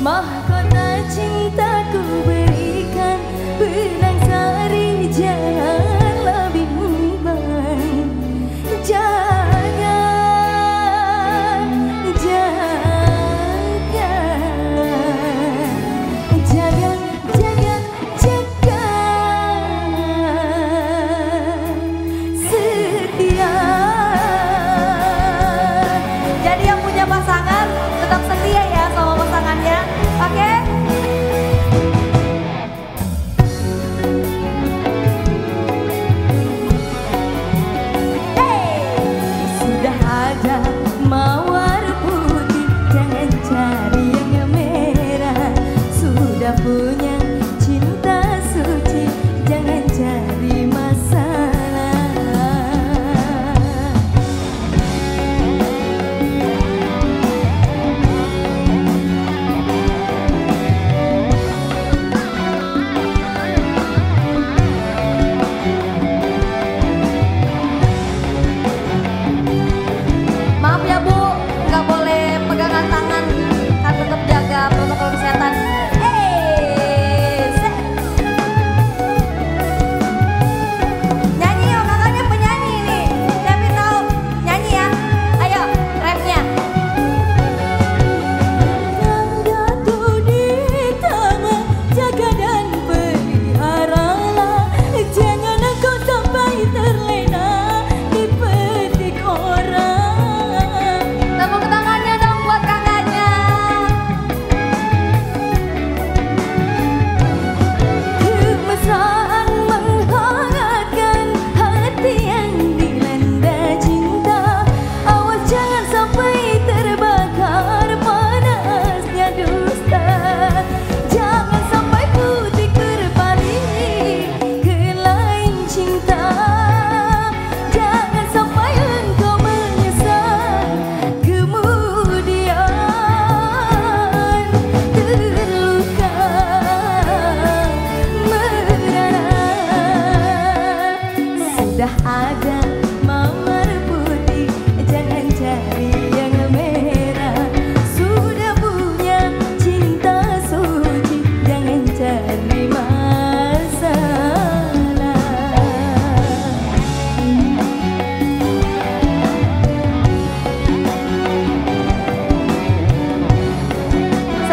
mahkota cintaku berikan benang sari jari.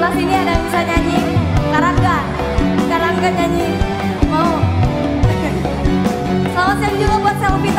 sebelah sini ada yang bisa nyanyi. Karangga. Karangga nyanyi. Mau. Selamat siang juga buat selfie.